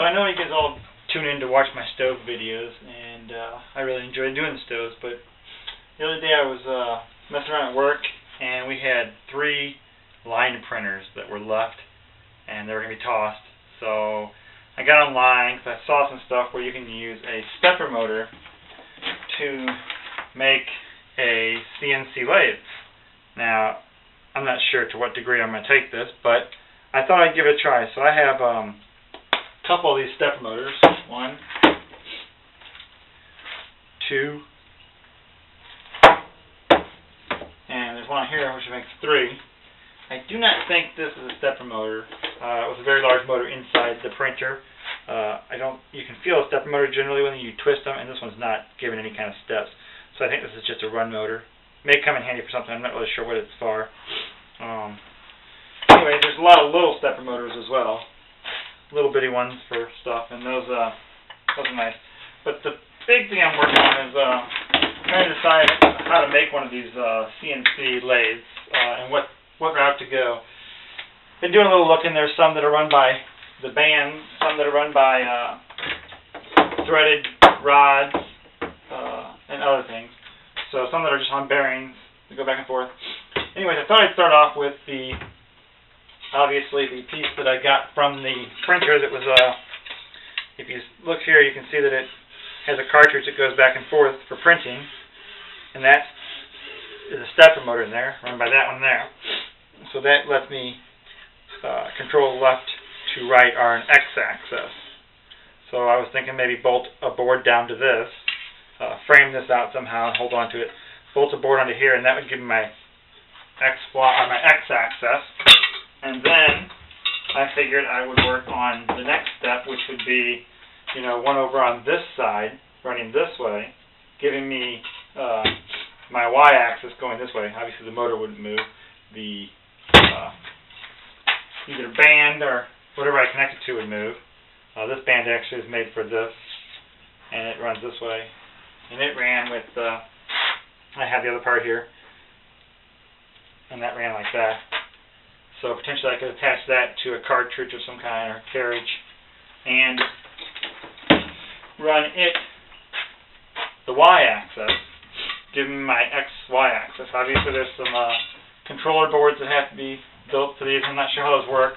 So I know you guys all tune in to watch my stove videos, and uh, I really enjoy doing the stoves, but the other day I was uh, messing around at work, and we had three line printers that were left, and they were going to be tossed. So I got online because I saw some stuff where you can use a stepper motor to make a CNC lathe. Now, I'm not sure to what degree I'm going to take this, but I thought I'd give it a try. So I have um, couple of these stepper motors. One, two, and there's one here which makes three. I do not think this is a stepper motor. Uh, it was a very large motor inside the printer. Uh, I don't. You can feel a stepper motor generally when you twist them, and this one's not giving any kind of steps. So I think this is just a run motor. May come in handy for something. I'm not really sure what it's for. Um, anyway, there's a lot of little stepper motors as well, little bitty ones for stuff, and those uh, those are nice. But the big thing I'm working on is uh, trying to decide how to make one of these uh, CNC lathes uh, and what what route to go. Been doing a little looking. There's some that are run by the band, some that are run by uh, threaded rods uh, and other things. So some that are just on bearings that go back and forth. Anyways, I thought I'd start off with the obviously the piece that I got from the printer that was uh if you look here you can see that it has a cartridge that goes back and forth for printing and that is a stepper motor in there run by that one there so that lets me uh, control left to right are an x-axis. So I was thinking maybe bolt a board down to this, uh, frame this out somehow and hold on to it, bolt a board onto here, and that would give me my x my x-axis. And then I figured I would work on the next step, which would be, you know, one over on this side, running this way, giving me uh, my y-axis going this way. Obviously, the motor wouldn't move. The uh, either band or whatever I connect it to would move. Uh, this band actually is made for this, and it runs this way. And it ran with, uh, I have the other part here, and that ran like that. So potentially I could attach that to a cartridge of some kind or carriage, and run it the y-axis, give me my x-y axis. Obviously there's some uh, controller boards that have to be built for these. I'm not sure how those work.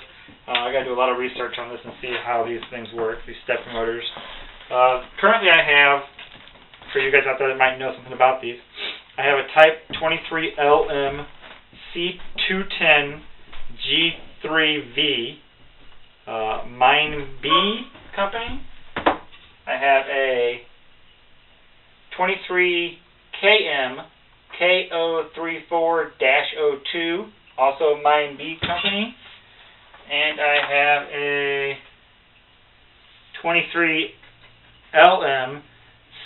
Uh, I got to do a lot of research on this and see how these things work, these stepper motors. Uh, currently, I have, for you guys out there that might know something about these, I have a Type 23LM C210 G3V uh, Mine B company. I have a 23KM KO34-02, also Mine B company and I have a 23 LM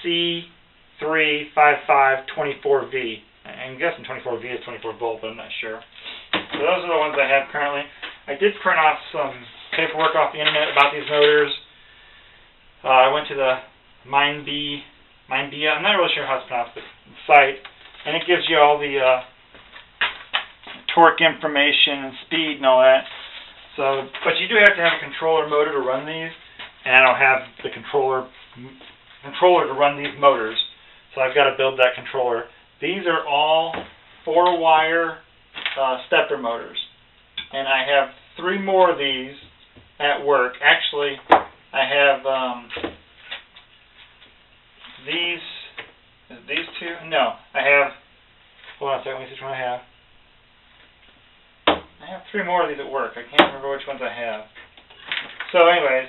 C35524V. I'm guessing 24V is 24 volt, but I'm not sure. So those are the ones I have currently. I did print off some paperwork off the internet about these motors. Uh, I went to the MindB, MindBia, I'm not really sure how it's pronounced, the site, and it gives you all the uh, torque information and speed and all that. So, but you do have to have a controller motor to run these, and I don't have the controller controller to run these motors, so I've got to build that controller. These are all four-wire uh, stepper motors, and I have three more of these at work. Actually, I have um, these. These two? No, I have. Hold on a second. Let me see which one I have. I have three more of these at work. I can't remember which ones I have. So anyways,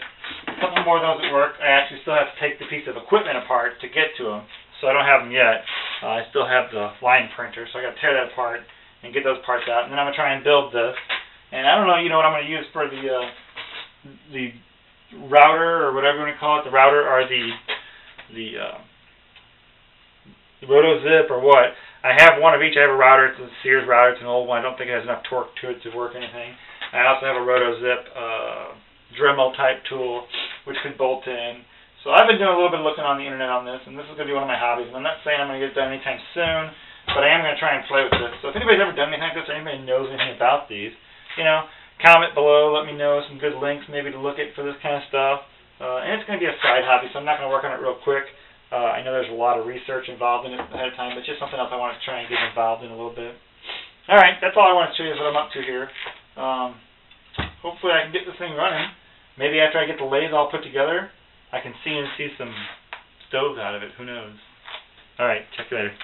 a couple more of those at work. I actually still have to take the piece of equipment apart to get to them. So I don't have them yet. Uh, I still have the line printer, so I got to tear that apart and get those parts out. And then I'm gonna try and build this. And I don't know, you know what I'm gonna use for the uh, the router or whatever you want to call it, the router or the the uh, RotoZip or what. I have one of each. I have a router. It's a Sears router. It's an old one. I don't think it has enough torque to it to work anything. I also have a RotoZip uh, Dremel type tool, which could bolt in. So I've been doing a little bit of looking on the internet on this, and this is going to be one of my hobbies. And I'm not saying I'm going to get it done anytime soon, but I am going to try and play with this. So if anybody's ever done anything like this, or anybody knows anything about these, you know, comment below. Let me know some good links maybe to look at for this kind of stuff. Uh, and it's going to be a side hobby, so I'm not going to work on it real quick. Uh, I know there's a lot of research involved in it ahead of time, but just something else I want to try and get involved in a little bit. All right, that's all I want to show you is what I'm up to here. Um, hopefully I can get this thing running. Maybe after I get the lathe all put together, I can see and see some stoves out of it. Who knows? All right, check you later.